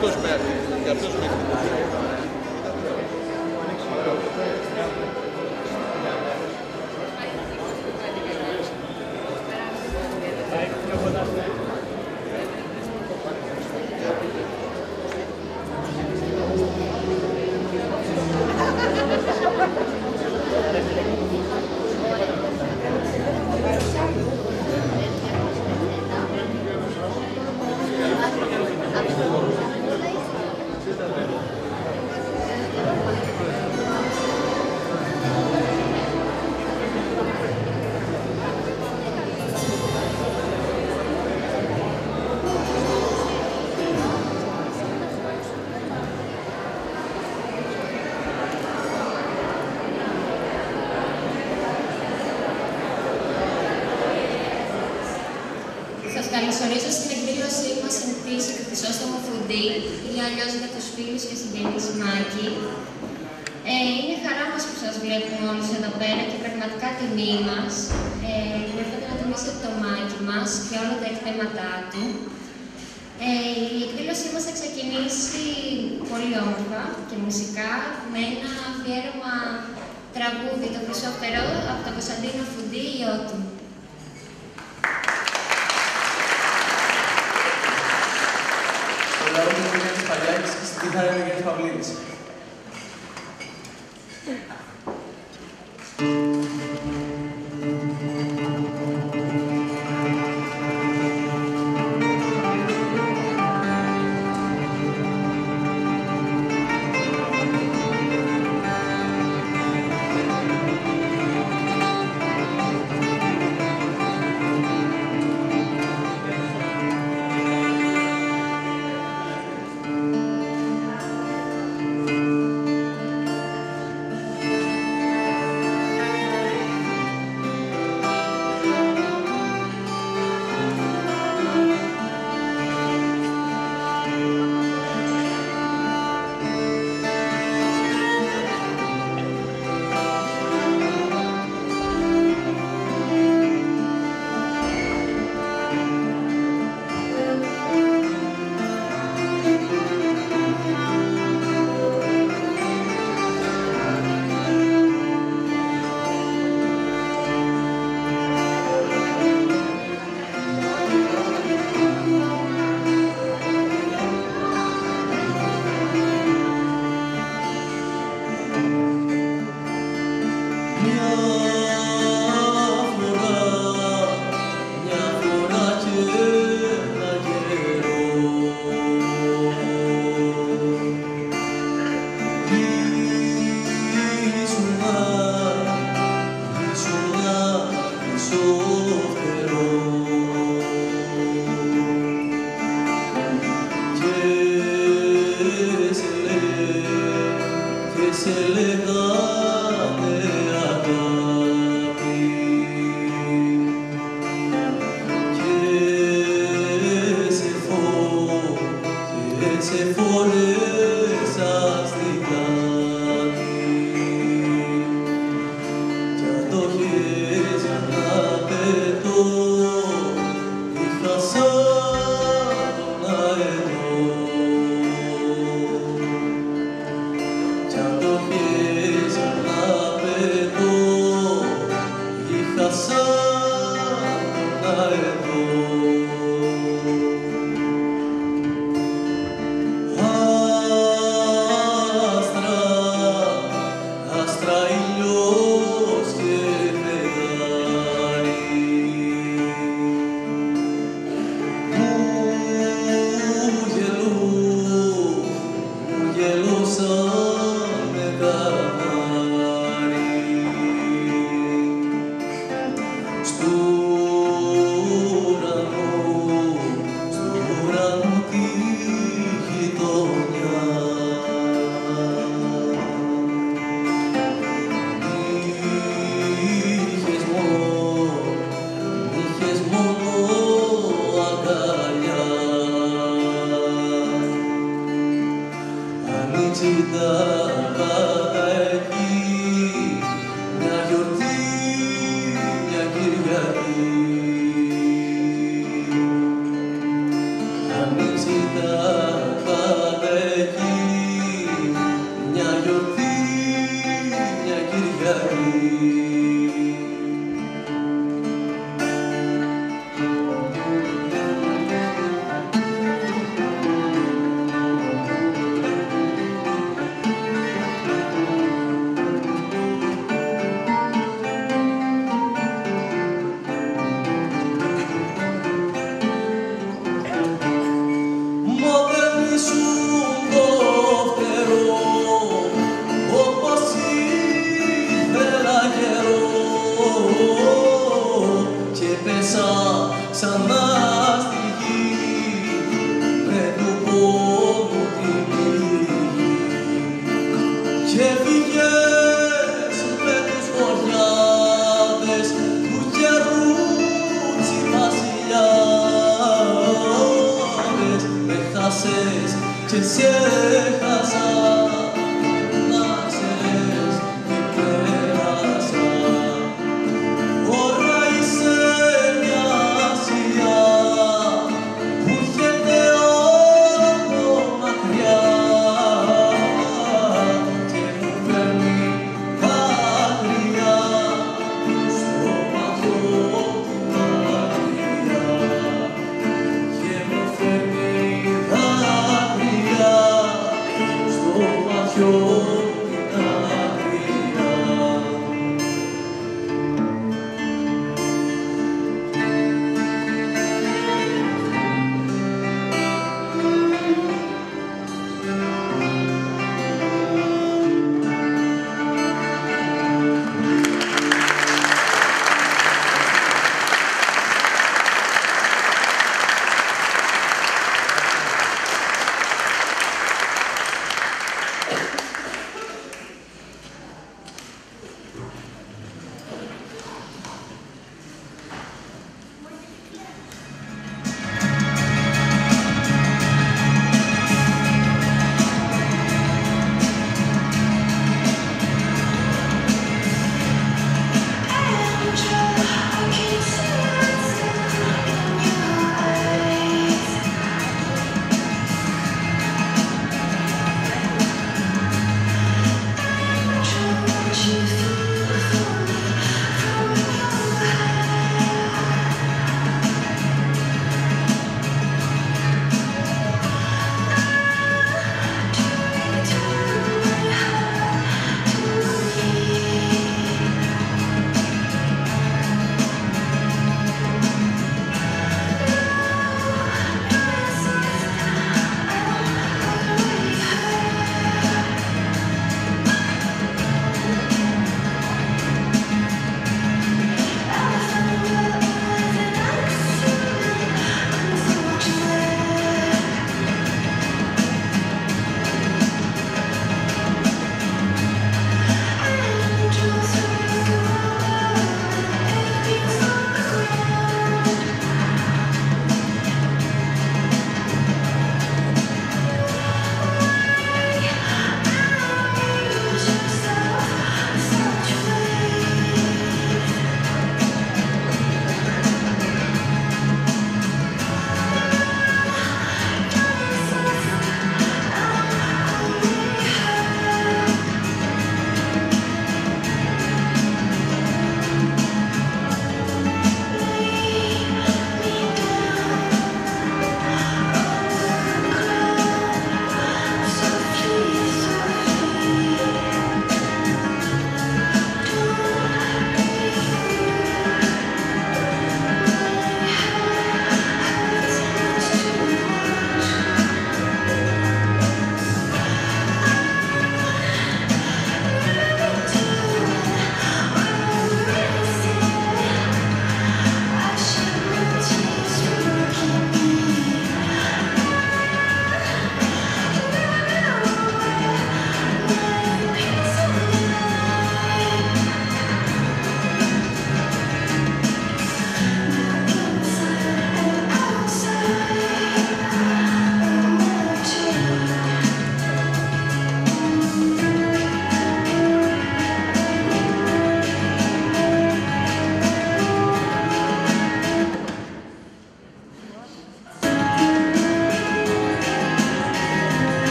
Και αυτός με, και αυτός με pensando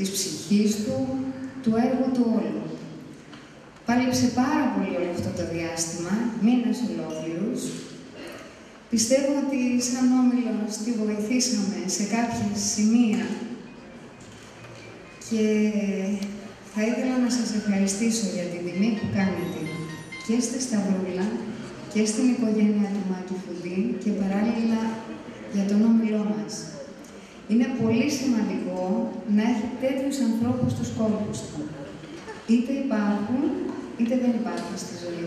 της ψυχής του, του έργου του όλου. Πάλεψε πάρα πολύ όλο αυτό το διάστημα, μήνες ολόκληρους. Πιστεύω ότι σαν όμιλος τη βοηθήσαμε σε κάποια σημεία και θα ήθελα να σας ευχαριστήσω για την τιμή που κάνετε και στη Σταυρούλα και στην οικογένεια του Μάκη Φουντή και παράλληλα για τον όμιλό μας. Είναι πολύ σημαντικό να έχει τέτοιους ανθρώπους στους κόλπους του. Είτε υπάρχουν, είτε δεν υπάρχουν στη ζωή.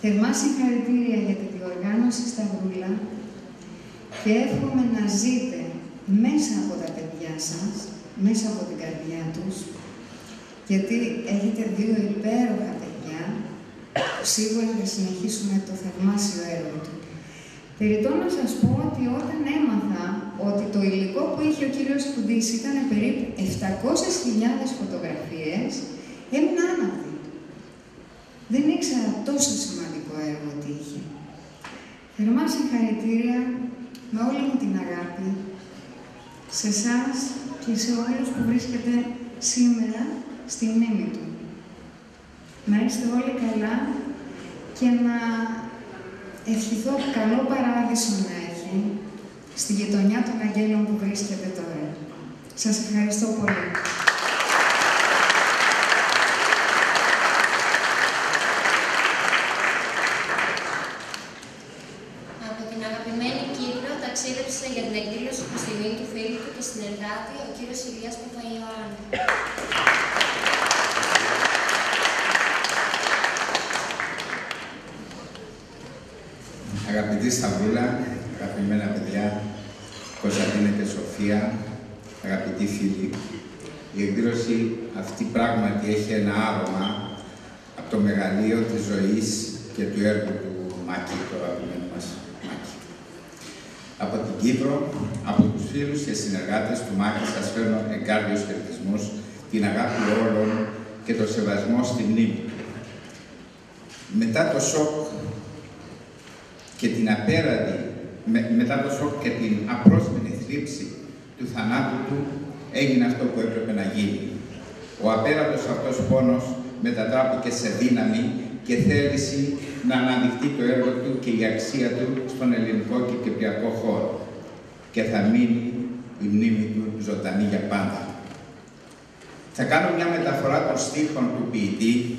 Θερμά συγχαρητήρια για τη διοργάνωση Σταυρούλα και εύχομαι να ζείτε μέσα από τα παιδιά σας, μέσα από την καρδιά τους, γιατί έχετε δύο υπέροχα παιδιά σίγουρα θα συνεχίσουμε το θαυμάσιο έργο του. Περιτώ να σας πω ότι όταν έμαθα ότι το υλικό που είχε ο κύριος Φουντής ήταν περίπου 700.000 φωτογραφίες, έμεινα άναυδη. Δεν ήξερα τόσο σημαντικό έργο ότι είχε. Θερμά συγχαρητήρια με όλη μου την αγάπη σε εσάς και σε όλους που βρίσκεται σήμερα στη μνήμη του να είστε όλοι καλά και να ευχηθώ καλό παράδεισο να έχει στη γειτονιά των Αγγέλων που βρίσκεται τώρα. Σας ευχαριστώ πολύ. Από την αγαπημένη Κύπρο ταξίδεψε για την εκδήλωση του στιγμή του φίλου του και συνεργάτη ο κύριος Ηλίας Παπαϊωάννου. Αγαπητή Σταυρούλα, αγαπημένα παιδιά, Κωνσταντίνα και Σοφία, αγαπητοί φίλοι, η εκδήλωση αυτή πράγματι έχει ένα άρωμα από το μεγαλείο της ζωής και του έργου του Μάκη, του αγαπημένου μας Μάκη. Από την Κύπρο, από τους φίλους και συνεργάτες του Μάκη σας φέρνω εγκάρδιος χαιρετισμούς, την αγάπη όλων και το σεβασμό στη μνήμη. Μετά το σοκ και την απέραντη, με, μετά το σοκ και την απρόσμενη θλίψη του θανάτου του, έγινε αυτό που έπρεπε να γίνει. Ο απέραντος αυτός πόνος μετατράπηκε σε δύναμη και θέληση να αναδειχθεί το έργο του και η αξία του στον ελληνικό και κυπριακό χώρο. Και θα μείνει η μνήμη του ζωντανή για πάντα. Θα κάνω μια μεταφορά των στίχων του ποιητή,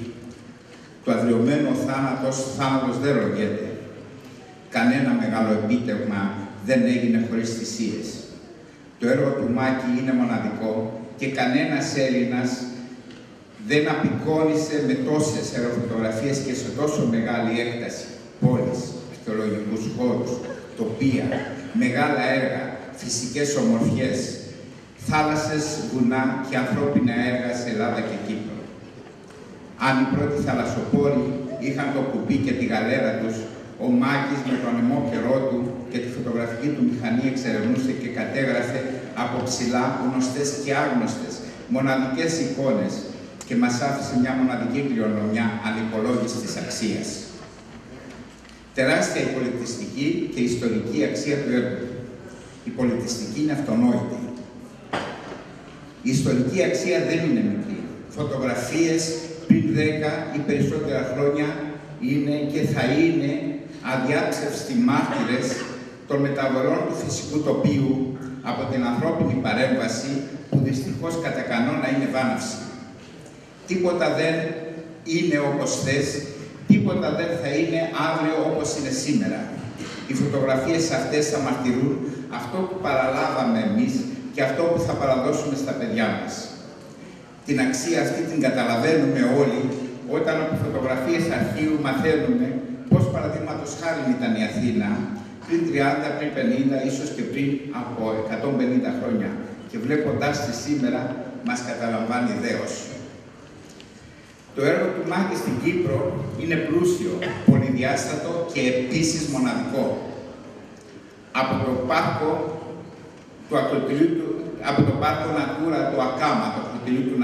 το αδριωμένο θάνατος, θάνατος δεν ρωτιέται κανένα μεγάλο επίτευγμα δεν έγινε χωρίς θυσίες. Το έργο του Μάκη είναι μοναδικό και κανένας Έλληνας δεν απεικόνισε με τόσες αεροφωτογραφίες και σε τόσο μεγάλη έκταση πόλεις, αρχαιολογικούς χώρους, τοπία, μεγάλα έργα, φυσικές ομορφιές, θάλασσες, βουνά και ανθρώπινα έργα σε Ελλάδα και Κύπρο. Αν οι πρώτοι θαλασσοπόροι είχαν το κουπί και τη γαλέρα τους, ο Μάκης με τον ανεμό καιρό του και τη φωτογραφική του μηχανή εξερευνούσε και κατέγραφε από ψηλά γνωστές και άγνωστες μοναδικές εικόνες και μας άφησε μια μοναδική κληρονομιά ανυπολόγιστης αξίας. Τεράστια η πολιτιστική και ιστορική αξία του έργου. Η πολιτιστική είναι αυτονόητη. Η ιστορική αξία δεν είναι μικρή. Φωτογραφίες πριν 10 ή περισσότερα χρόνια είναι και θα είναι αδιάψευστη μάρτυρες των μεταβολών του φυσικού τοπίου από την ανθρώπινη παρέμβαση που δυστυχώς κατά κανόνα είναι βάναυση. Τίποτα δεν είναι όπως θες, τίποτα δεν θα είναι αύριο όπως είναι σήμερα. Οι φωτογραφίες αυτές θα μαρτυρούν αυτό που παραλάβαμε εμείς και αυτό που θα παραδώσουμε στα παιδιά μας. Την αξία αυτή την καταλαβαίνουμε όλοι όταν από φωτογραφίες αρχείου μαθαίνουμε πώς παραδείγματος χάρη ήταν η Αθήνα πριν 30, πριν 50, ίσως και πριν από 150 χρόνια. Και βλέποντάς τη σήμερα, μας καταλαμβάνει ιδέως. Το έργο του Μάκη στην Κύπρο είναι πλούσιο, πολυδιάστατο και επίσης μοναδικό. Από το πάρκο του του, από το πάρκο Νατούρα του Ακάμα, το ακροτηρίου του,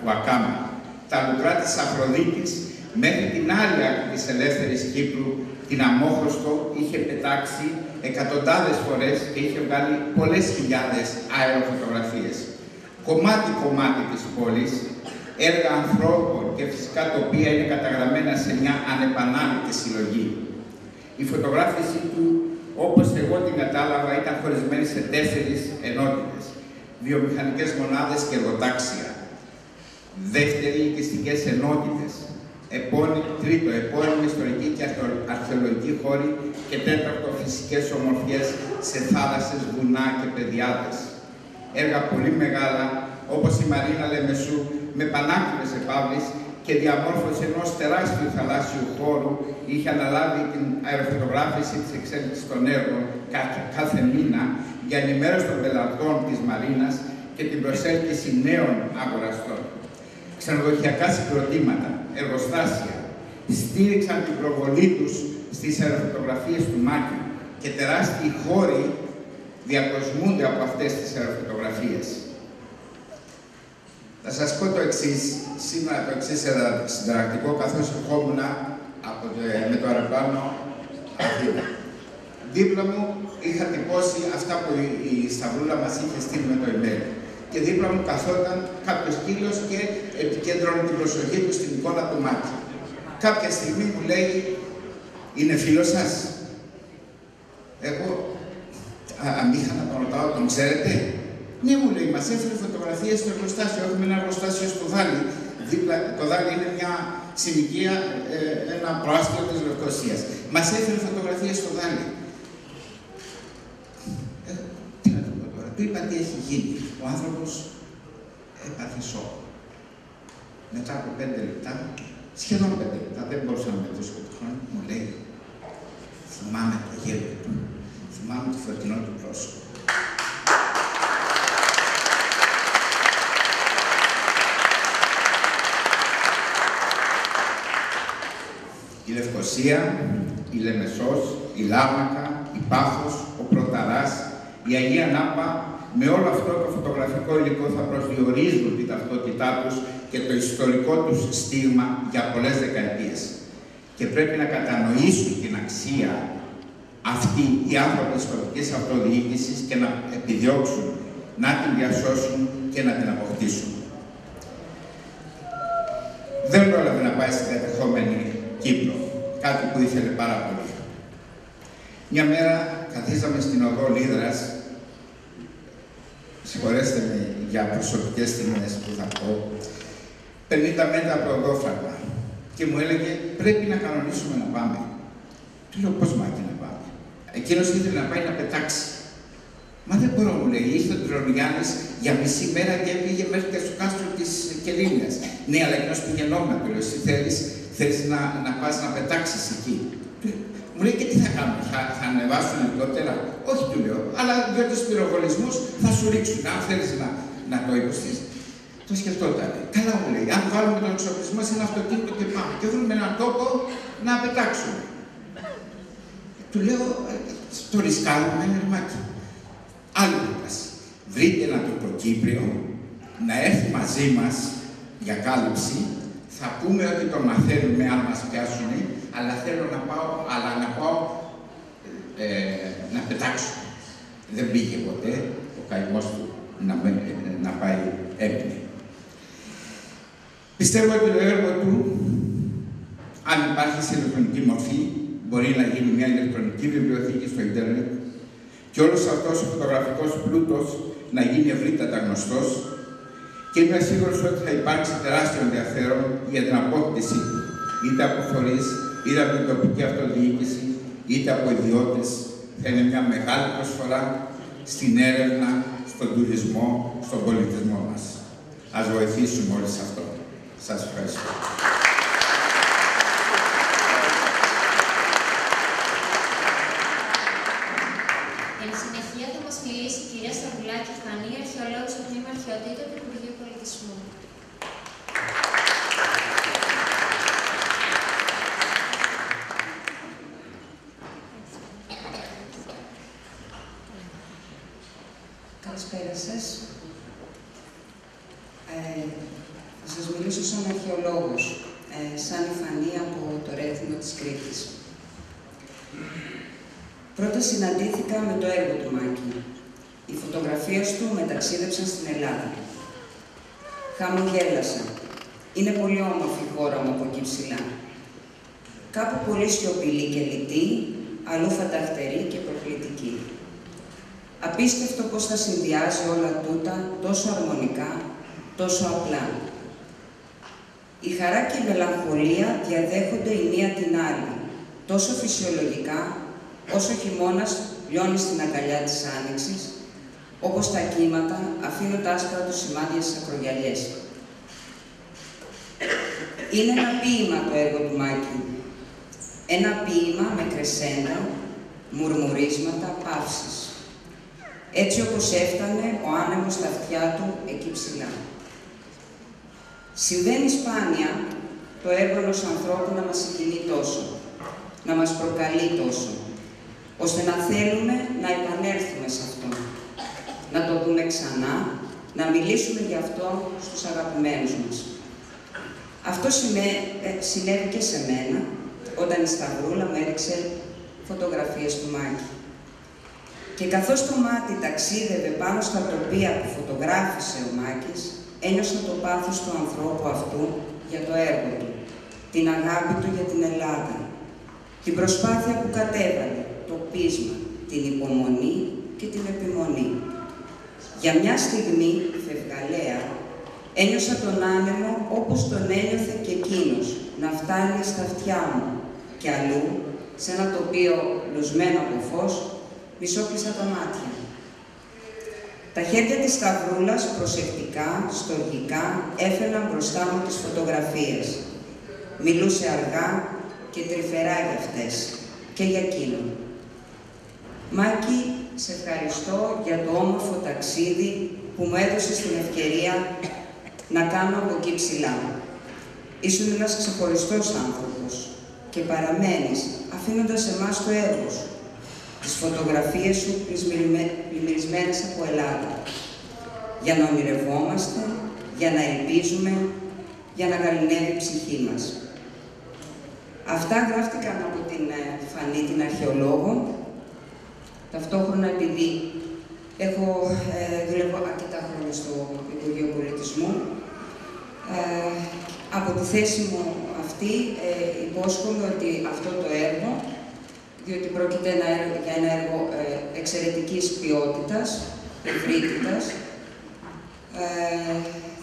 του Ακάμα, τα λουτρά της Αφροδίτης, μέχρι την άλλη άκρη της ελεύθερης Κύπρου, την Αμόχωστο, είχε πετάξει εκατοντάδες φορές και είχε βγάλει πολλές χιλιάδες αεροφωτογραφίες. Κομμάτι-κομμάτι της πόλης, έργα ανθρώπων και φυσικά τοπία είναι καταγραμμένα σε μια ανεπανάληπτη συλλογή. Η φωτογράφηση του, όπως εγώ την κατάλαβα, ήταν χωρισμένη σε τέσσερις ενότητες. Βιομηχανικές μονάδες και εργοτάξια. Δεύτερη, οικιστικές ενότητες. Επώνυ, τρίτο, επώνυμη ιστορική και αρχαιολογική χώρη και τέταρτο, φυσικές ομορφιές σε θάλασσες, βουνά και παιδιάδες. Έργα πολύ μεγάλα, όπως η Μαρίνα Λεμεσού, με πανάκριβες επαύλεις και διαμόρφωση ενός τεράστιου θαλάσσιου χώρου είχε αναλάβει την αεροφωτογράφηση της εξέλιξης των έργων κάθε μήνα για ενημέρωση των πελατών της Μαρίνας και την προσέλκυση νέων αγοραστών. Ξενοδοχειακά συγκροτήματα, εργοστάσια στήριξαν την προβολή τους στις αεροφωτογραφίες του Μάκη και τεράστιοι χώροι διακοσμούνται από αυτές τις αεροφωτογραφίες. Θα σας πω το εξής σήμερα το εξής συνταρακτικό, καθώς ερχόμουν από το, με το αεροπλάνο Αθήνα. Δίπλα μου είχα τυπώσει αυτά που η Σταυρούλα μας είχε στείλει με το email. Και δίπλα μου καθόταν κάποιος κύριο και επικέντρωνε την προσοχή του στην εικόνα του μάτι. Κάποια στιγμή μου λέει, είναι φίλος σας; Εγώ αμήχανα τον ρωτάω, τον ξέρετε; Ναι, μου λέει, μας έφερε φωτογραφίες στο εργοστάσιο. Έχουμε ένα εργοστάσιο στο Δάλι. Δίπλα, το Δάλι είναι μια συνοικία, ε, ένα προάστιο της Λευκοσίας. Μας έφερε φωτογραφίες στο Δάλι. Ε, τι να το πω τώρα, του είπα τι έχει γίνει. Ο άνθρωπος έπαθε σοκ. Μετά από πέντε λεπτά, σχεδόν πέντε λεπτά, δεν μπορούσα να μετρήσω το χρόνο, μου λέει, θυμάμαι το γέλιο του, θυμάμαι το φωτεινό του πρόσωπο. η Λευκοσία, η Λεμεσός, η Λάρνακα, η Πάθος, ο Πρωταράς, η Αγία Νάπα, με όλο αυτό το φωτογραφικό υλικό θα προσδιορίζουν την ταυτότητά τους και το ιστορικό τους στίγμα για πολλές δεκαετίες. Και πρέπει να κατανοήσουν την αξία αυτή οι άνθρωποι της τοπικής αυτοδιοίκησης και να επιδιώξουν να την διασώσουν και να την αποκτήσουν. Δεν πρόλαβε να πάει στην κατεχόμενη Κύπρο, κάτι που ήθελε πάρα πολύ. Μια μέρα καθίσαμε στην οδό Λίδρας, συγχωρέστε με για προσωπικές στιγμές που θα πω, 50 μέτρα από το οδόφραγμα και μου έλεγε πρέπει να κανονίσουμε να πάμε. Του λέω πώς μάκι να πάμε. Εκείνος ήθελε να πάει να πετάξει. Μα δεν μπορώ, μου λέει, ήρθε ο Τρονιάννης για μισή μέρα και πήγε μέχρι και στο κάστρο της Κελίνιας. Ναι, αλλά εκείνος πήγε νόμιμα, του λέω, εσύ θέλεις Θέλεις να, να πας να πετάξεις εκεί. Μου λέει και τι θα κάνουμε, θα, θα ανεβάσουν ελικόπτερα. Όχι, του λέω, αλλά για τους πυροβολισμούς θα σου ρίξουν. Αν θέλεις να, να το υποστείς. Το σκεφτόταν. Καλά μου λέει, αν βάλουμε τον εξοπλισμό σε ένα αυτοκίνητο και πάμε και βρούμε έναν τόπο να πετάξουμε. Του λέω, «Ε, το ρισκάρουμε ένα ρημάκι. Άλλη πρόταση. Βρείτε ένα τοποκύπριο να έρθει μαζί μας για κάλυψη θα πούμε ότι το μαθαίνουμε αν μας πιάσουν, αλλά θέλω να πάω, αλλά να πω πετάξουμε. Δεν πήγε ποτέ ο καημός του να, να πάει έμεινε. Πιστεύω ότι το έργο του, αν υπάρχει σε ηλεκτρονική μορφή, μπορεί να γίνει μια ηλεκτρονική βιβλιοθήκη στο ίντερνετ και όλος αυτός ο φωτογραφικός πλούτος να γίνει ευρύτατα γνωστός και είμαι σίγουρος ότι θα υπάρξει τεράστιο ενδιαφέρον για την απόκτηση του, είτε από φορείς, είτε από την τοπική αυτοδιοίκηση, είτε από ιδιώτες. Θα είναι μια μεγάλη προσφορά στην έρευνα, στον τουρισμό, στον πολιτισμό μας. Ας βοηθήσουμε όλοι σε αυτό. Σας ευχαριστώ. Εν συνεχεία θα μας μιλήσει η κυρία Σταυρουλάκη Φανή, αρχαιολόγος του Τμήμα Αρχαιοτήτων του Υπουργείου Πολιτισμού. Καλησπέρα σας. Ε, θα σας μιλήσω σαν αρχαιολόγος, ε, σαν η Φανή από το Ρέθινο της Κρήτης. Πρώτα συναντήθηκα με το έργο του Μάκη. Οι φωτογραφίες του με ταξίδεψαν στην Ελλάδα. Χαμογέλασα. Είναι πολύ όμορφη η χώρα μου από εκεί ψηλά. Κάπου πολύ σιωπηλή και λυτή, αλλού φανταχτερή και προκλητική. Απίστευτο πώς θα συνδυάζει όλα τούτα τόσο αρμονικά, τόσο απλά. Η χαρά και η μελαγχολία διαδέχονται η μία την άλλη, τόσο φυσιολογικά, όσο ο χειμώνας λιώνει στην αγκαλιά της άνοιξης, όπως τα κύματα αφήνουν τα άσπρα τους σημάδια στις ακρογιαλιές. Είναι ένα ποίημα το έργο του Μάκη. Ένα ποίημα με κρεσέντα, μουρμουρίσματα, παύσεις. Έτσι όπως έφτανε ο άνεμος στα αυτιά του εκεί ψηλά. Συμβαίνει σπάνια το έργο ενός ανθρώπου να μας συγκινεί τόσο, να μας προκαλεί τόσο, ώστε να θέλουμε να επανέλθουμε σε αυτό, να το δούμε ξανά, να μιλήσουμε γι' αυτό στους αγαπημένους μας. Αυτό ε, συνέβη και σε μένα, όταν η Σταυρούλα μου έριξε φωτογραφίες του Μάκη. Και καθώς το μάτι ταξίδευε πάνω στα τοπία που φωτογράφησε ο Μάκης, ένιωσα το πάθος του ανθρώπου αυτού για το έργο του, την αγάπη του για την Ελλάδα, την προσπάθεια που κατέβαλε, το πείσμα, την υπομονή και την επιμονή. Για μια στιγμή, φευγαλέα, ένιωσα τον άνεμο όπως τον ένιωθε και εκείνος, να φτάνει στα αυτιά μου και αλλού, σε ένα τοπίο λουσμένο από φως, μισόκλεισα τα μάτια. Τα χέρια της Σταυρούλας προσεκτικά, στοργικά, έφερναν μπροστά μου τις φωτογραφίες. Μιλούσε αργά και τρυφερά για αυτές και για εκείνον. Μάκη, σε ευχαριστώ για το όμορφο ταξίδι που μου έδωσες την ευκαιρία να κάνω από εκεί ψηλά. Ήσουν ένας ξεχωριστός άνθρωπος και παραμένεις αφήνοντας εμάς το έργος σου τις φωτογραφίες σου πλημμυρισμένες από Ελλάδα, για να ονειρευόμαστε, για να ελπίζουμε, για να γαλινεύει η ψυχή μας. Αυτά γράφτηκαν από την ε, Φανή, την αρχαιολόγο, ταυτόχρονα επειδή έχω ε, δουλεύω αρκετά χρόνια στο Υπουργείο Πολιτισμού. Ε, από τη θέση μου αυτή ε, υπόσχομαι ότι αυτό το έργο διότι πρόκειται για ένα έργο ε, εξαιρετικής ποιότητας, ευρύτητας. Ε,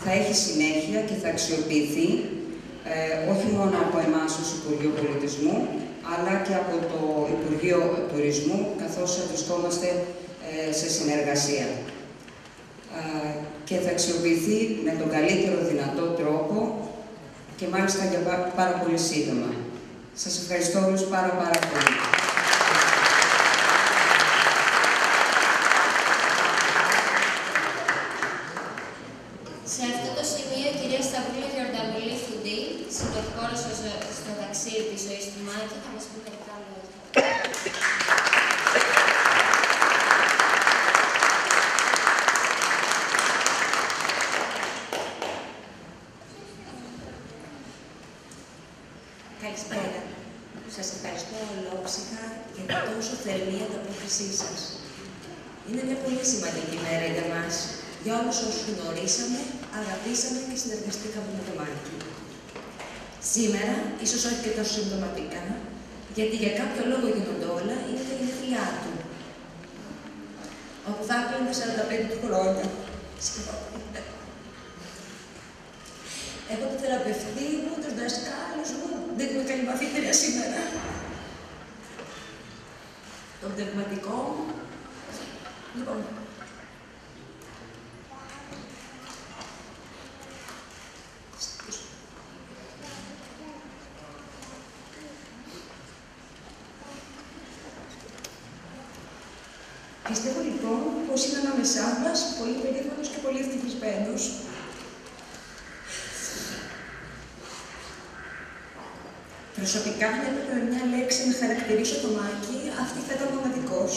θα έχει συνέχεια και θα αξιοποιηθεί ε, όχι μόνο από εμάς ως Υπουργείο Πολιτισμού, αλλά και από το Υπουργείο Τουρισμού, καθώς βρισκόμαστε ε, σε συνεργασία. Ε, και θα αξιοποιηθεί με τον καλύτερο δυνατό τρόπο και μάλιστα για πάρα πολύ σύντομα. Σας ευχαριστώ όλους πάρα πάρα πολύ. Καλησπέρα. Σας ευχαριστώ ολόψυχα για την τόσο θερμή ανταπόκρισή σας. Είναι μια πολύ σημαντική μέρα για μας, για όλους όσους γνωρίσαμε, αγαπήσαμε και συνεργαστήκαμε με το Μάκη. Σήμερα, ίσως όχι και τόσο συμπτωματικά, γιατί για κάποιο λόγο γίνονται όλα, είναι τα γενέθλιά του. Όπου θα έκλεινε 45 του χρόνια. Έχω τον θεραπευτή μου, τους δασκάλους μου, δεν είμαι καλή μαθήτρια σήμερα. Το πνευματικό μου. Λοιπόν, Πιστεύω λοιπόν πως είναι ανάμεσά μας πολύ περήφανος και πολύ ευτυχισμένος. Προσωπικά, αν έπρεπε με μια λέξη να χαρακτηρίσω το Μάκη, αυτή θα ήταν μοναδικός.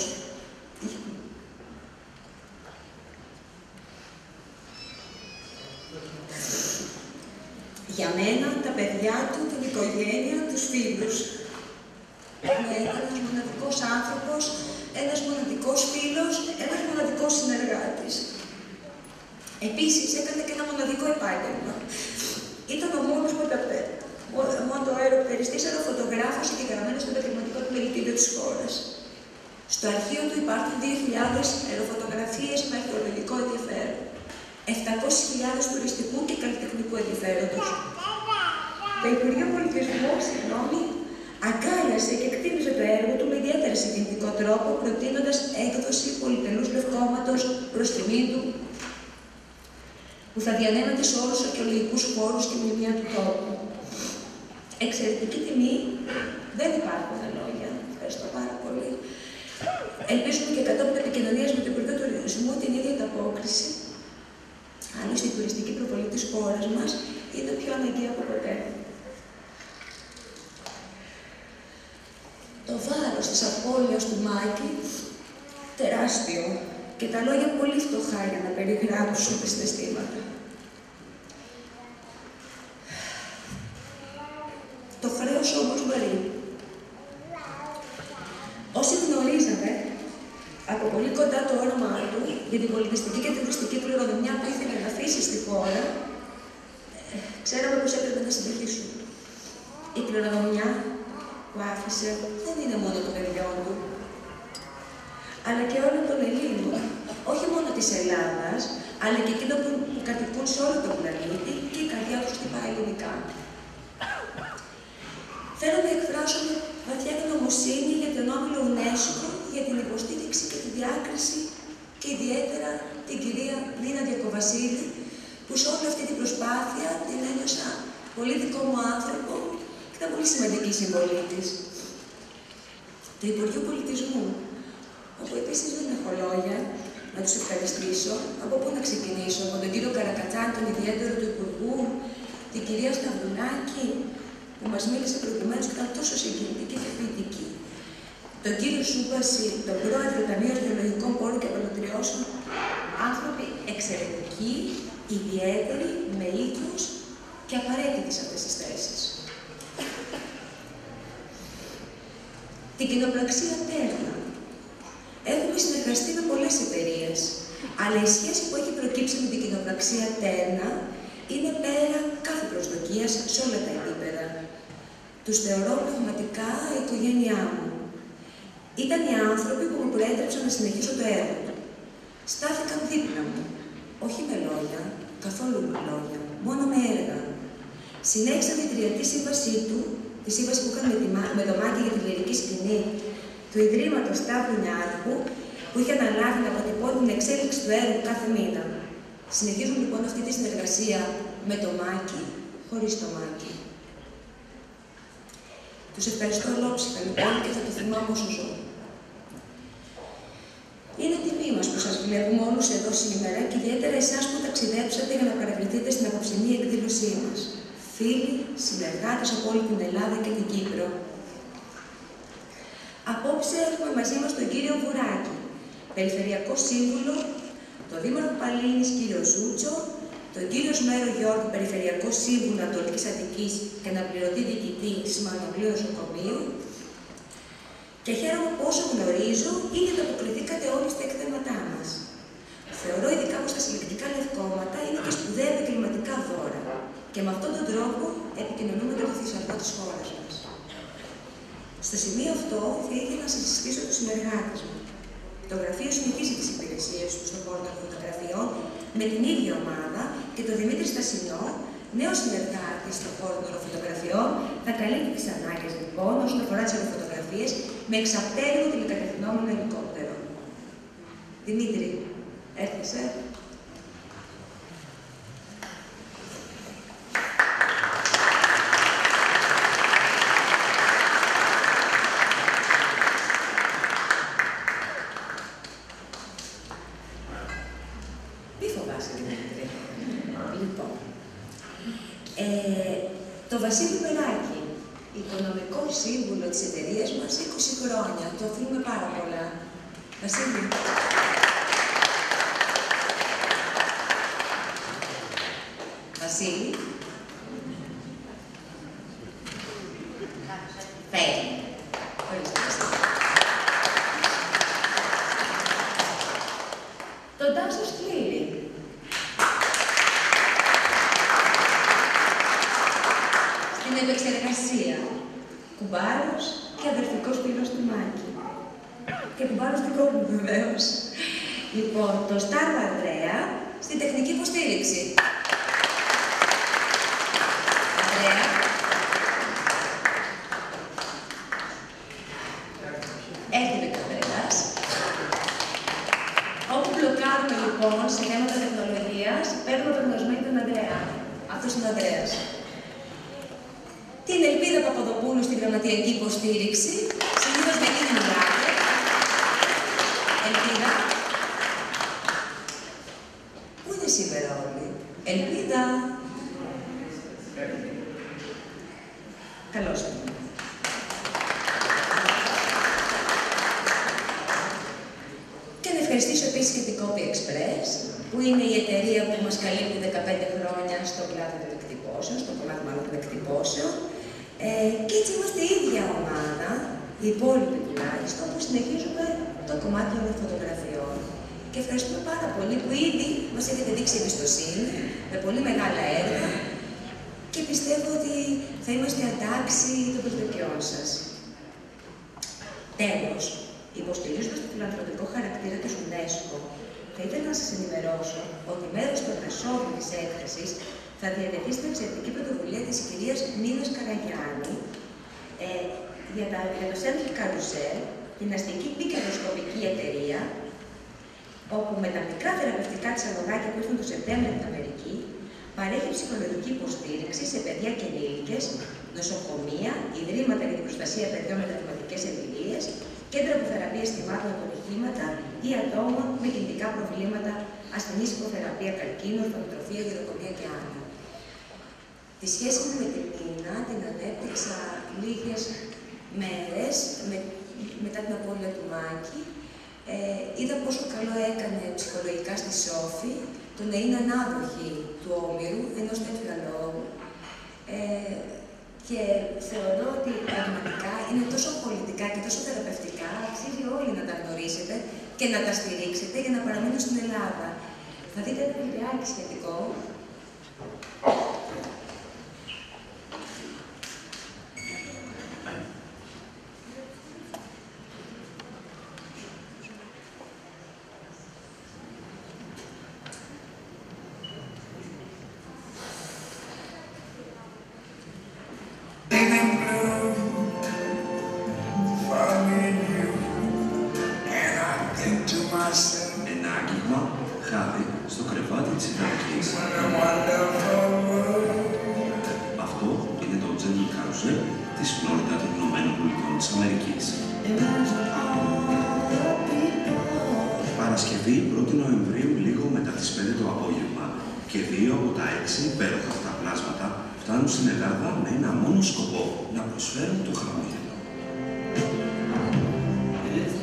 Για μένα, τα παιδιά του, την οικογένεια, τους φίλους. Είναι ένας μοναδικός άνθρωπος, ένας μοναδικός φίλος, ένας μοναδικός συνεργάτης. Επίσης, έκανε και ένα μοναδικό επάγγελμα. Ήταν ο μόνος μόνο αεροπεριστής αεροφωτογράφος εγγεγραμμένος στο επαγγελματικό επιμελητήριο της χώρας. Στο αρχείο του υπάρχουν 2.000 αεροφωτογραφίες με αρχαιολογικό ενδιαφέρον. 700.000 τουριστικού και καλλιτεχνικού ενδιαφέροντος. Το Υπουργείο Πολιτισμού, συγγνώμη, αγκάλιασε και εκτίμησε το έργο του με ιδιαίτερα συγκινητικό τρόπο, προτείνοντας έκδοση πολυτελούς λευκόματος προς τιμή του, που θα διανέμεται σε όλους τους αρχαιολογικούς χώρους και μνημεία του τόπου. Εξαιρετική τιμή, δεν υπάρχουν λόγια. Ευχαριστώ πάρα πολύ. Ελπίζουμε και κατόπιν επικοινωνίας με το Υπουργείο Τουρισμού την ίδια ανταπόκριση. Άλλωστε, η τουριστική προβολή της χώρας μας είναι πιο αναγκαία από ποτέ. Το βάρος της απώλειας του Μάκη τεράστιο και τα λόγια πολύ φτωχά για να περιγράψουν τα συναισθήματα. Το χρέος όμως μπορεί. Όσοι γνωρίζαμε από πολύ κοντά το όνομά του για την πολιτιστική και τουριστική κληρονομιά που ήθελε να αφήσει στη χώρα, ε, ξέραμε πως έπρεπε να συνεχίσουμε. Η κληρονομιά που άφησε δεν είναι μόνο των παιδιών του, αλλά και όλων των Ελλήνων, όχι μόνο της Ελλάδας, αλλά και εκείνων που, που κατοικούν σε όλο τον πλανήτη και η καρδιά τους χτυπάει ελληνικά. Θέλω να εκφράσω μια βαθιά γνωμοσύνη για τον όμιλο UNESCO για την υποστήριξη και τη διάκριση και ιδιαίτερα την κυρία Λίνα Διακοβασίλη, που σε όλη αυτή την προσπάθεια την ένιωσα πολύ δικό μου άνθρωπο και ήταν πολύ σημαντική η συμβολή της. Το Υπουργείο Πολιτισμού, όπου επίσης δεν έχω λόγια να τους ευχαριστήσω, από πού να ξεκινήσω, από τον κύριο Καρακατσάν, τον ιδιαίτερο του Υπουργού, την κυρία Σταυρουνάκη, που μας μίλησε προηγουμένως και ήταν τόσο συγκινητική και ποιητική. Τον κύριο Σούμπαση, τον πρόεδρο του Ταμείου Αρχαιολογικών Πόρων και Απολωτριώσεων, άνθρωποι εξαιρετικοί, ιδιαίτεροι, με ήθου και απαραίτητοι σε αυτές τις θέσεις. Την κοινοπραξία Τέρνα. Έχουμε συνεργαστεί με πολλές εταιρείες, αλλά η σχέση που έχει προκύψει με την κοινοπραξία Τέρνα είναι πέρα κάθε προσδοκίας σε όλα τα επίπεδα. Τους θεωρώ πραγματικά η οικογένειά μου. Ήταν οι άνθρωποι που μου προέτρεψαν να συνεχίσω το έργο του. Στάθηκαν δίπλα μου, όχι με λόγια, καθόλου με λόγια, μόνο με έργα. Συνέχισαν τη τριετή σύμβασή του, τη σύμβαση που έκανε με το Μάκη για τη λυρική σκηνή του Ιδρύματος Σταύρου Νιάρχου, που είχε αναλάβει να αποτυπώνει την εξέλιξη του έργου κάθε μήνα. Συνεχίζουν λοιπόν αυτή τη συνεργασία με το Μάκη, χωρίς το Μάκη. Τους ευχαριστώ ολόψυχα λοιπόν και θα το θυμάμαι όσο ζω. Είναι τιμή μας που σας βλέπουμε όλους εδώ σήμερα και ιδιαίτερα εσάς που ταξιδέψατε για να παρευρεθείτε στην απόψινή εκδήλωσή μας. Φίλοι, συνεργάτες από όλη την Ελλάδα και την Κύπρο. Απόψε έχουμε μαζί μας τον κύριο Βουράκη, Περιφερειακό Σύμβουλο, τον Δήμαρχο Παλίνης κύριο Ζούτσο, τον κύριο Σμέρο Γιώργο, Περιφερειακό Σύμβουλο Ανατολικής Αττικής και αναπληρωτή διοικητή Σιμανοπλίου Νοσοκομείου. Και χαίρομαι πόσο γνωρίζω ή ανταποκριθήκατε όλοι στα εκθέματά μας. Θεωρώ ειδικά πως τα συλλεκτικά λευκόματα είναι και σπουδαία επαγγελματικά δώρα. Και με αυτόν τον τρόπο επικοινωνούμε και το θησαυρό της χώρας μας. Στο σημείο αυτό θα ήθελα να σα συστήσω τους συνεργάτες μου. Το γραφείο συνεχίζει τις υπηρεσίες τους στον χώρο των φωτογραφιών με την ίδια ομάδα και το Δημήτρη Στασινό, νέος συνεργάτης στον χώρο των φωτογραφιών, θα καλύπτει τις ανάγκες λοιπόν όσον αφορά τις αεροφωτογραφίε με εξαπτέρυγο τηλεκατευθυνόμενο ελικόπτερο. Δημήτρη, έρχεσαι. 15 χρόνια στο κλάδο των εκτυπώσεων, στο κομμάτι μάλλον των εκτυπώσεων. Ε, και έτσι είμαστε η ίδια ομάδα, οι υπόλοιποι τουλάχιστον, που συνεχίζουμε το κομμάτι των φωτογραφιών. Και ευχαριστούμε πάρα πολύ που ήδη μας έχετε δείξει εμπιστοσύνη με πολύ μεγάλα έργα και πιστεύω ότι θα είμαστε αντάξει των προσδοκιών σας. Τέλος, υποστηρίζοντας το φιλανθρωπικό χαρακτήρα της UNESCO, θα ήθελα να σας ενημερώσω ότι μέρος των εσόδων της έκθεσης θα διατεθεί στην εξαιρετική πρωτοβουλία της κυρίας Νίνας Καραγιάννη ε, για, τα, για το Central Carousel, την αστική μη κερδοσκοπική εταιρεία, όπου με τα μικρά θεραπευτικά της αγωγάκια που ήρθαν το Σεπτέμβριο από την Αμερική, παρέχει ψυχολογική υποστήριξη σε παιδιά και ενήλικες, νοσοκομεία, ιδρύματα για την προστασία παιδιών με τραυματικές εμπειρίες, κέντρα αποθεραπείας θυμάτων από ατυχήματα ή ατόμων με κινητικά προβλήματα, ασθενής υποθεραπεία καρκίνου, ορφανοτροφία, γεροκομεία και άλλα. Τη σχέση μου με την Νίνα την ανέπτυξα λίγες μέρες με, μετά την απώλεια του Μάκη. Ε, είδα πόσο καλό έκανε ψυχολογικά στη Σόφη το να είναι ανάδοχη του Όμηρου, ενός τέτοιου λόγου. Ε, και θεωρώ ότι πραγματικά είναι τόσο πολιτικά και τόσο θεραπευτικά, αξίζει όλοι να τα γνωρίσετε και να τα στηρίξετε για να παραμείνουν στην Ελλάδα. Θα δείτε ένα βιντεάκι σχετικό. Ένα άγγιγμα χάδι στο κρεβάτι της Ιταλικής. Αυτό είναι το Gentle Carousel της Φλόριντα των Ηνωμένων Πολιτειών της Αμερικής. Παρασκευή 1η Νοεμβρίου λίγο μετά τις 5 το απόγευμα και δύο από τα έξι υπέροχα αυτά πλάσματα φτάνουν στην Ελλάδα με ένα μόνο σκοπό, να προσφέρουν το χαμόγελο.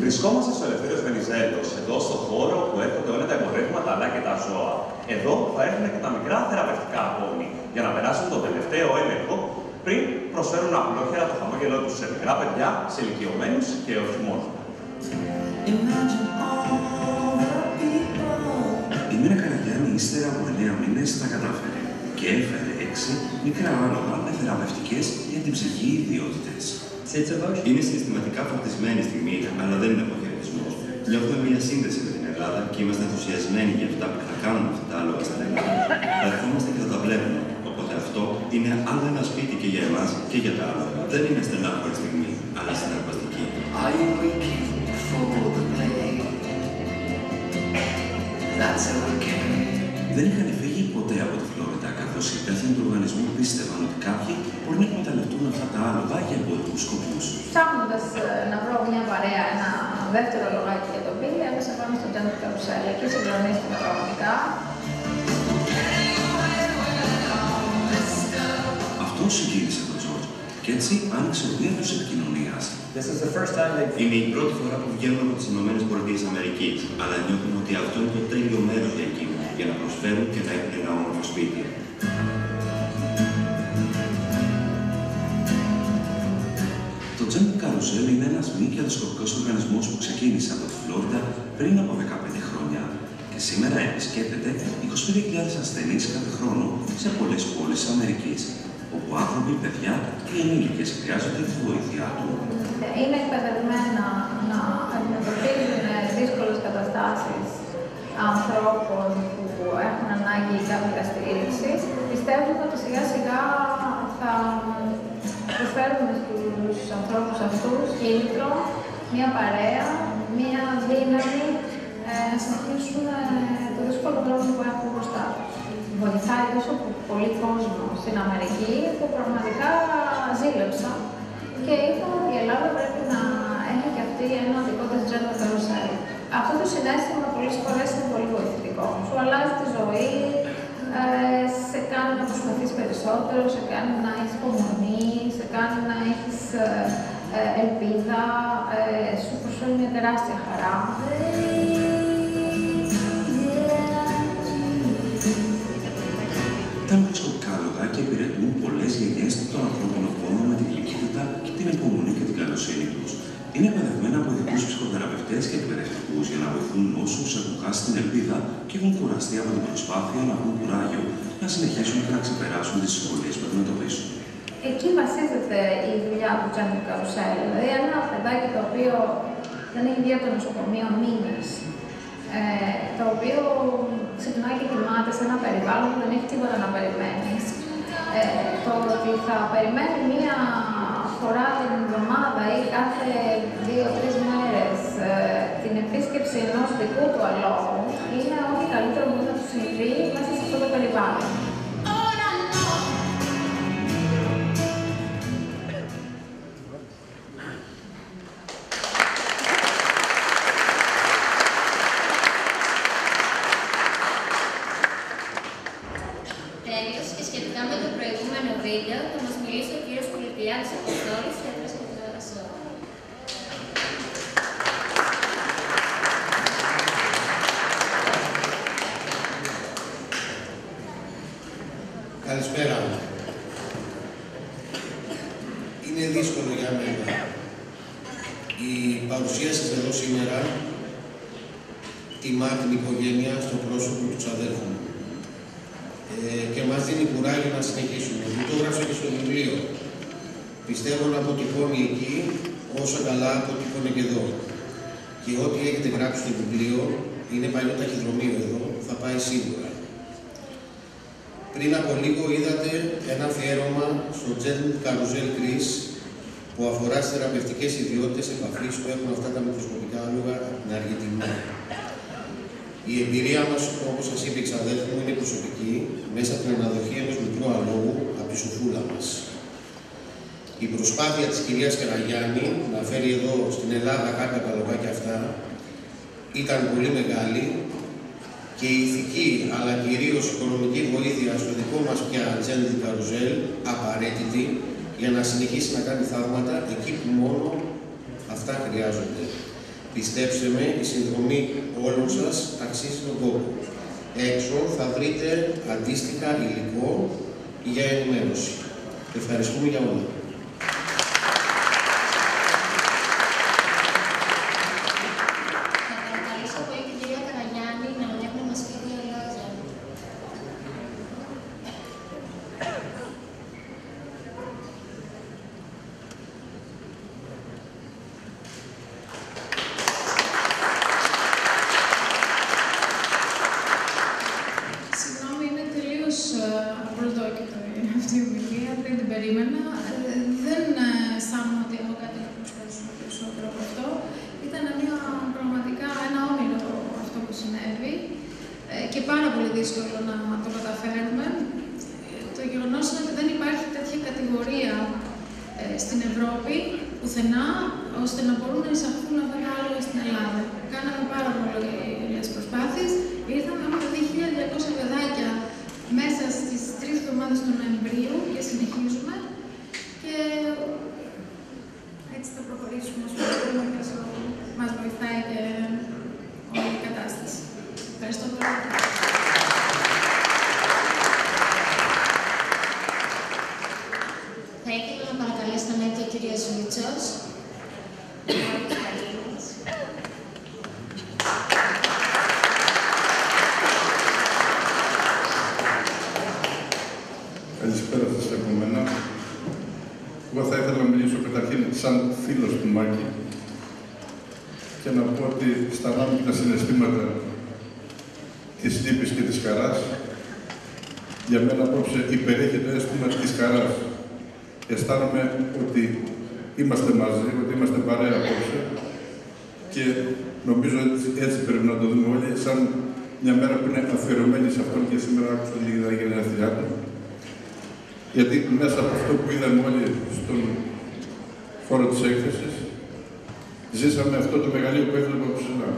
Βρισκόμαστε στο Ελευθέριος Βενιζέλος, εδώ στο χώρο που έρχονται όλα τα εμπορεύματα αλλά και τα ζώα. Εδώ θα έρθουν και τα μικρά θεραπευτικά απόνη για να περάσουν τον τελευταίο έλεγχο πριν προσφέρουν απλόχερα το χαμόγελό τους σε μικρά παιδιά, σε ηλικιωμένους και όχι μόνο. Η Μίνα Καραγιάννη ύστερα από 9 μήνες τα κατάφερε και έφερε 6 μικρά άλογα με θεραπευτικές για την ψυχή ιδιότητες. Είναι συναισθηματικά φορτισμένη στιγμή, αλλά δεν είναι αποχαιρετισμό. Νιώθουμε μια σύνδεση με την Ελλάδα και είμαστε ενθουσιασμένοι για αυτά που θα κάνουν αυτά τα άλογα στην Ελλάδα. Θα ερχόμαστε και θα τα βλέπουμε. Οπότε αυτό είναι άλλο ένα σπίτι και για εμάς και για τα άλογα. Δεν είναι στενάχωρη στιγμή, αλλά συναρπαστική. Are you waiting for the play? That's okay. Δεν είχαν φύγει ποτέ από τη Φλόριντα, καθώς οι υπεύθυνοι του οργανισμού πίστευαν ότι κάποιοι μπορεί να εκμεταλλευτούν αυτά τα άλογα για εμπορικού σκοπού. Ψάχνοντας να βρω μια παρέα, ένα δεύτερο λογάκι για τον Μπίλι, έπεσα πάνω στο Τζέντρο Καρουσέλ. Εκεί συγκλονίστηκα πραγματικά. Αυτό συγκίνησε τον Τζορτζ και έτσι άνοιξε ο διάβλο επικοινωνίας. Είναι η πρώτη φορά που βγαίνουν από τις ΗΠΑ, αλλά νιώθουν ότι αυτό είναι το τέλειο μέρος για εκείνους, για να προσφέρουν και να έχουν ένα όμορφο σπίτι. Τζέντ Καρουζέλ είναι ένας μη κερδοσκοπικός οργανισμός που ξεκίνησε από τη Φλόριντα πριν από 15 χρόνια και σήμερα επισκέπτεται 25.000 ασθενείς κάθε χρόνο σε πολλές πόλεις της Αμερικής, όπου άνθρωποι, παιδιά και ενήλικες χρειάζονται τη βοήθειά του. Είναι εκπαιδευμένα να αντιμετωπίζουν δύσκολες καταστάσεις ανθρώπων που έχουν ανάγκη κάποια στήριξη. Πιστεύουμε ότι σιγά σιγά θα προσφέρουμε στους ανθρώπους αυτούς κίνητρο, μια παρέα, μια δύναμη ε, να συνεχίσουν ε, το δύσκολο δρόμο που έχουν μπροστά τους. Βοηθάει τόσο πολύ κόσμο στην Αμερική που πραγματικά ζήλεψα και είπα ότι η Ελλάδα πρέπει να έχει και αυτή ένα δικό της gender carousel. Αυτό το συνέστημα πολλές φορές είναι πολύ βοηθητικό. Σου αλλάζει τη ζωή, ε, σε κάνει να προσπαθείς περισσότερο, σε κάνει να έχεις υπομονή, σε κάνει να έχεις ε, ε, ελπίδα, ε, σου προσφέρει μια τεράστια χαρά. Τα μικροσκοπικά άλογα και υπηρετούν πολλές γενιές των ανθρώπων ακόμα με τη γλυκύτητα και την υπομονή και την καλοσύνη τους. Είναι εκπαιδευμένα από ειδικούς ψυχοθεραπευτές και εκπαιδευτικούς για να βοηθούν όσους έχουν χάσει την ελπίδα και έχουν κουραστεί από την προσπάθεια να βρουν κουράγιο να συνεχίσουν και να ξεπεράσουν τις δυσκολίες που αντιμετωπίζουν. Εκεί βασίζεται η δουλειά του Τζέντρου Καρουσέλ. Δηλαδή, ένα παιδάκι το οποίο δεν έχει βγει από το νοσοκομείο μήνες, ε, το οποίο ξυπνάει και κοιμάται σε ένα περιβάλλον που δεν έχει τίποτα να περιμένει. Ε, το ότι θα περιμένει μία φορά την εβδομάδα ή κάθε δύο-τρεις μέρες ε, την επίσκεψη ενός δικού του αλόγου κυρίας Καραγιάννη να φέρει εδώ στην Ελλάδα κάποια τα λογάκια αυτά ήταν πολύ μεγάλη και η ηθική αλλά κυρίως οικονομική βοήθεια στο δικό μας πια Τζέντι Καρουζέλ απαραίτητη για να συνεχίσει να κάνει θαύματα εκεί που μόνο αυτά χρειάζονται. Πιστέψτε με, η συνδρομή όλων σας αξίζει τον κόπο. έξω θα βρείτε αντίστοιχα υλικό για ενημέρωση. Ευχαριστούμε για όλα. Μέσα από αυτό που είδαμε όλοι στον χώρο της έκθεσης, ζήσαμε αυτό το μεγαλείο που έβλεπα από ψηλά.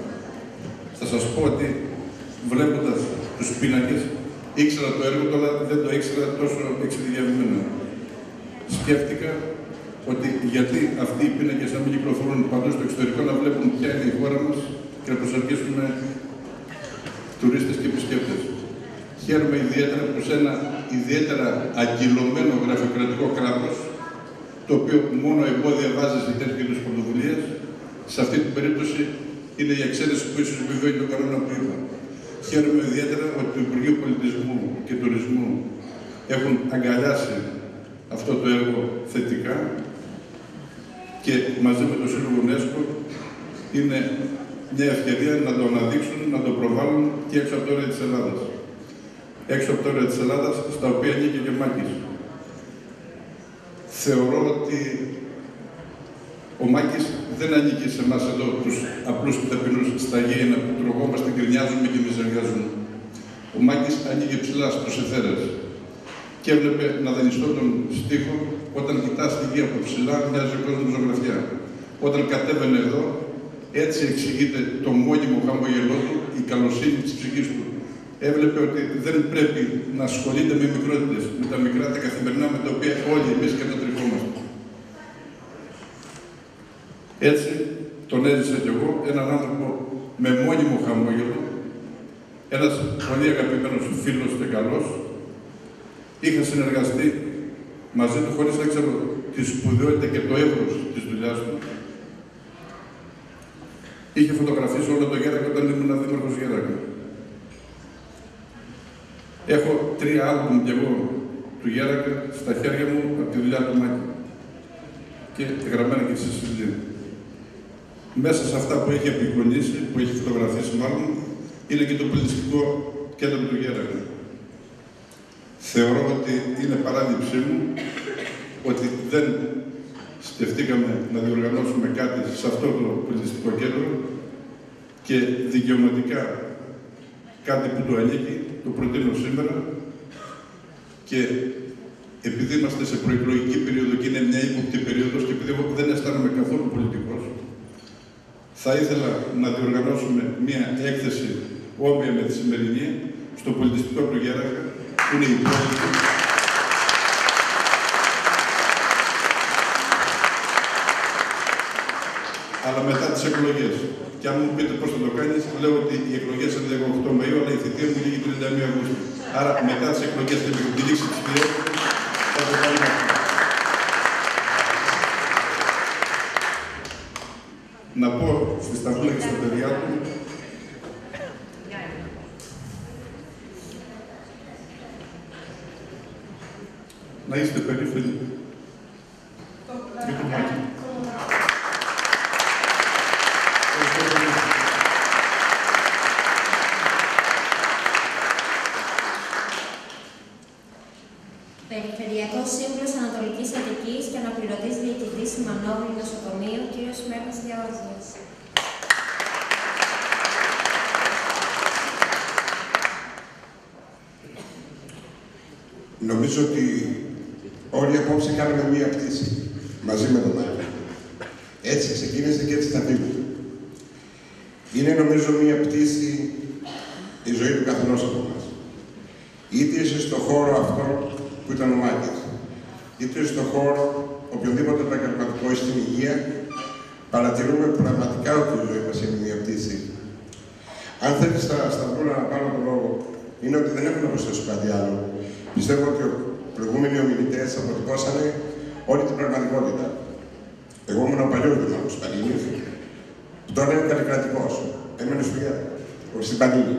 Θα σας πω ότι βλέποντας τους πίνακες, ήξερα το έργο του, αλλά δεν το ήξερα τόσο εξειδικευμένα. Σκέφτηκα ότι γιατί αυτοί οι πίνακες να μην κυκλοφορούν παντού στο εξωτερικό, να βλέπουν ποια είναι η χώρα μας και να προσελκύσουμε τουρίστες και επισκέπτες. Χαίρομαι ιδιαίτερα που σε ένα ιδιαίτερα αγκυλωμένο γραφειοκρατικό κράτος, το οποίο μόνο εμπόδια βάζει σε τέτοιου είδου πρωτοβουλίες, σε αυτή την περίπτωση είναι η εξαίρεση που ίσως επιβεβαιώνει τον κανόνα που είπα. Χαίρομαι ιδιαίτερα ότι το Υπουργείο Πολιτισμού και Τουρισμού έχουν αγκαλιάσει αυτό το έργο θετικά και μαζί με το Σύλλογο UNESCO είναι μια ευκαιρία να το αναδείξουν, να το προβάλλουν και έξω από το όρια της Ελλάδας. Έξω από το όρια της Ελλάδας, στα οποία ανήκει και Μάκης. Θεωρώ ότι ο Μάκης δεν ανήκει σε εμάς εδώ, τους απλούς και ταπεινούς στα γήινα που τρογόμαστε, γκρινιάζουμε και μιζεριάζουμε. Ο Μάκης ανήκει ψηλά στους εθέρες και έβλεπε να δανειστώ τον στίχο όταν κοιτάς τη γη από ψηλά, μοιάζει ο κόσμος ζωγραφιά. Όταν κατέβαινε εδώ, έτσι εξηγείται το μόνιμο χαμογελό του, η καλοσύνη της ψυχής του. Έβλεπε ότι δεν πρέπει να ασχολείται με μικρότητες, με τα μικρά τα καθημερινά με τα οποία όλοι εμείς κατατριχόμαστε. Έτσι τον έζησα κι εγώ, έναν άνθρωπο με μόνιμο χαμόγελο, ένας πολύ αγαπημένος φίλος και καλός, είχα συνεργαστεί μαζί του χωρίς να ξέρω τη σπουδαιότητα και το εύρος της δουλειάς του. Είχε φωτογραφίσει όλο το Γέρακα όταν ήμουν δήμαρχος Γέρακα. Έχω τρία άλμπουμ κι εγώ του Γέρακα στα χέρια μου από τη δουλειά του Μάκη. Και γραμμένα και στη σελίδα. Μέσα σε αυτά που έχει απεικονίσει, που έχει φωτογραφίσει μάλλον, είναι και το πολιτιστικό κέντρο του Γέρακα. Θεωρώ ότι είναι παράληψή μου ότι δεν σκεφτήκαμε να διοργανώσουμε κάτι σε αυτό το πολιτιστικό κέντρο και δικαιωματικά κάτι που του ανήκει, το προτείνω σήμερα και επειδή είμαστε σε προεκλογική περίοδο και είναι μια ύποπτη περίοδος και επειδή εγώ δεν αισθάνομαι καθόλου πολιτικός, θα ήθελα να διοργανώσουμε μια έκθεση όμοια με τη σημερινή στο πολιτιστικό του Γέρακα, που είναι η πόλη του. αλλά μετά τις εκλογές. Και αν μου πείτε πώς θα το κάνεις, λέω ότι οι εκλογές είναι 18 Μαΐου, αλλά η θητεία μου λήγει 31 Αυγούστου. Άρα μετά τις εκλογές και με τη λήξη της θητείας, θα το κάνουμε αυτό. Να πω στη Σταυρούλα και στα παιδιά του, να είστε περήφανοι για το Μάκη. Ευχαριστώ πολύ. Περιφερειακός Σύμβουλος Ανατολικής Αττικής και αναπληρωτής διοικητής Σιμανόβουλου Νοσοκομείου, κ. Μέρνας Διαόζιος. Νομίζω ότι όλοι απόψε κάναμε μία πτήση μαζί με τον Μάκη. Έτσι ξεκίνησε και έτσι θα φύγουμε. Είναι νομίζω μία πτήση η ζωή του καθενός από εμάς. Είτε είσαι στο χώρο αυτό που ήταν ο Μάκης, είτε είσαι στο χώρο οποιοδήποτε επαγγελματικό ή στην υγεία, παρατηρούμε πραγματικά ότι η ζωή μας είναι μία πτήση. Αν θέλεις στα Σταυρούλα να πάρω τον λόγο, είναι ότι δεν έχω να προσθέσω κάτι άλλο. Πιστεύω ότι οι προηγούμενοι ομιλητές αποτυπώσανε όλη την πραγματικότητα. Εγώ ήμουν ο παλιός Δημάρχος Πανίνη, που τώρα είναι καλλικρατικός. Έμενε στο όχι στην Πανίνη.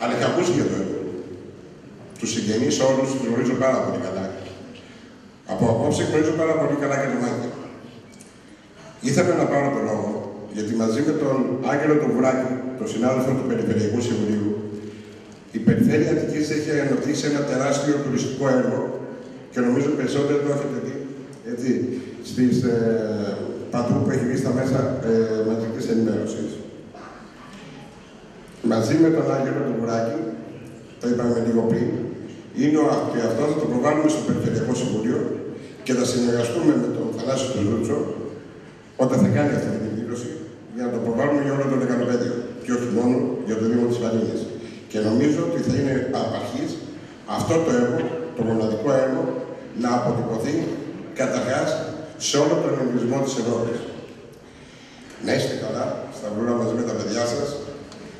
Αλλά είχα ακούσει για το έργο. Τους συγγενείς όλους τους γνωρίζω πάρα πολύ καλά. Από απόψε γνωρίζω πάρα πολύ καλά και τον Άγγελο. Ήθελα να πάρω τον λόγο, γιατί μαζί με τον Άγγελο τον Βουράκη, τον συνάδελφο του Περιφερειακού Συμβουλίου, η Περιφέρεια Αττικής έχει αναπτύξει ένα τεράστιο τουριστικό έργο και νομίζω περισσότερο το έχετε δει έτσι, στις, ε, παντού που έχει βγει στα μέσα ε, μαζικής ενημέρωσης. Μαζί με τον Άγγελο του Βουράκη, το είπαμε λίγο πριν, είναι ότι αυτός θα το προβάλλουμε στο Περιφερειακό Συμβουλίο και θα συνεργαστούμε με τον Θανάσιο του Ζούτσο όταν θα κάνει αυτή την εκδήλωση για να το προβάλλουμε για όλο το Δεκανοπέδιο και όχι μόνο για το Δήμο της Βαλίνης. Και νομίζω ότι θα είναι απαρχής αυτό το έργο, το μοναδικό έργο, να αποτυπωθεί καταρχάς σε όλο τον ελληνισμό της Ευρώπης. Να είστε καλά, σταυρούρα μαζί με τα παιδιά σας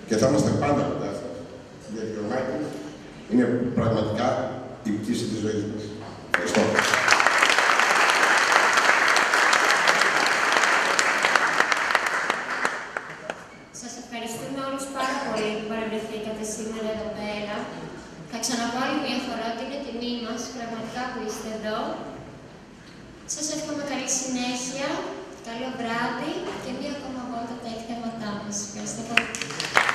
και θα είμαστε πάντα κοντά σας. Γιατί ο Μάικος είναι πραγματικά η πτήση της ζωής μας. Ευχαριστώ. Σας ευχαριστούμε όλους πάρα πολύ που παρευρεθήκατε σήμερα εδώ πέρα. Θα ξαναπώ άλλη μια φορά ότι είναι τιμή μας πραγματικά που είστε εδώ. Σας εύχομαι καλή συνέχεια, καλό βράδυ και μία ακόμα βόλτα τα εκθέματά μας. Ευχαριστώ πολύ.